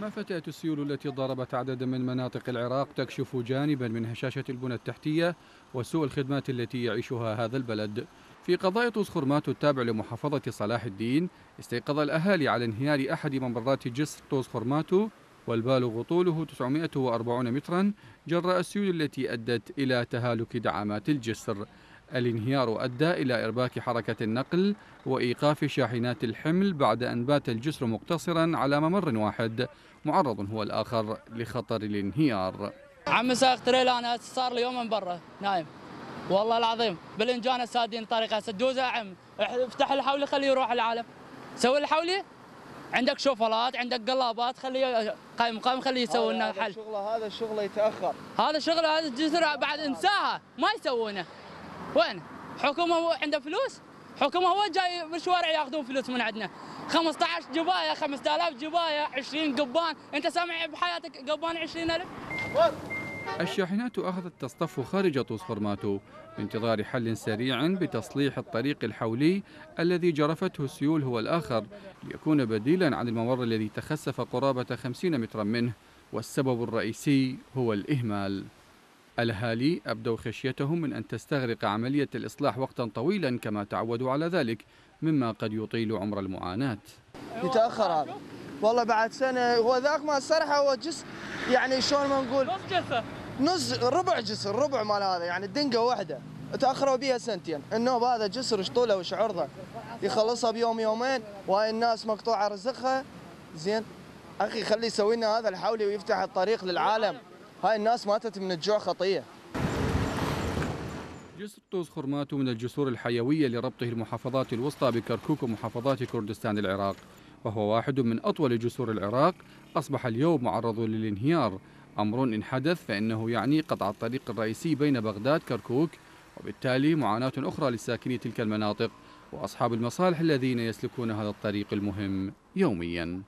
ما فتأت السيول التي ضربت عددا من مناطق العراق تكشف جانبا من هشاشة البنى التحتية وسوء الخدمات التي يعيشها هذا البلد. في قضاء طوس خرماتو التابع لمحافظة صلاح الدين استيقظ الأهالي على انهيار أحد ممرات جسر طوس والبالغ طوله 940 مترا جراء السيول التي أدت إلى تهالك دعامات الجسر. الانهيار أدى إلى إرباك حركة النقل وإيقاف شاحنات الحمل بعد أن بات الجسر مقتصرا على ممر واحد. معرض هو الآخر لخطر الانهيار. عم سائق تريلا أنا صار لي يوم من برا نايم. والله العظيم بالانجانه سادين طريقة سدوزه عم افتح الحولي خليه يروح العالم. سوي الحولي عندك شوفلات عندك قلابات خليه قايم قايم خليه يسوي لنا حل شغله هذا الشغل يتأخر. هذا الشغل هذا الجسر بعد انساها ما يسوونه. وين؟ حكومة عنده فلوس؟ حكومة هو جاي بالشوارع ياخذون فلوس من عندنا. 15 جباية 5000 جباية 20 قبان. انت سامع بحياتك قبان 20000 الشاحنات أخذت تصطف خارج طوس خرماتو بانتظار حل سريع بتصليح الطريق الحولي الذي جرفته السيول هو الآخر ليكون بديلا عن الممر الذي تخسف قرابة 50 مترا منه والسبب الرئيسي هو الإهمال. الأهالي أبدوا خشيتهم من أن تستغرق عملية الإصلاح وقتا طويلا كما تعودوا على ذلك مما قد يطيل عمر المعاناة. يتأخر هذا. والله بعد سنة هو ذاك ما الصراحه هو جسر يعني شلون ما نقول؟ نص جثه نص ربع جسر ربع مال هذا يعني الدنقه واحدة. تأخروا بيها سنتين. النوب هذا جسر إيش طوله وش عرضه؟ يخلصها بيوم يومين وهاي الناس مقطوعة رزقها. زين. أخي خليه يسوي لنا هذا الحولي ويفتح الطريق للعالم. هاي الناس ماتت من الجوع خطية. جسر طوس خرماتو من الجسور الحيوية لربطه المحافظات الوسطى بكركوك ومحافظات كردستان العراق وهو واحد من أطول جسور العراق أصبح اليوم معرض للانهيار. أمر إن حدث فإنه يعني قطع الطريق الرئيسي بين بغداد كركوك وبالتالي معاناة أخرى لساكني تلك المناطق وأصحاب المصالح الذين يسلكون هذا الطريق المهم يومياً.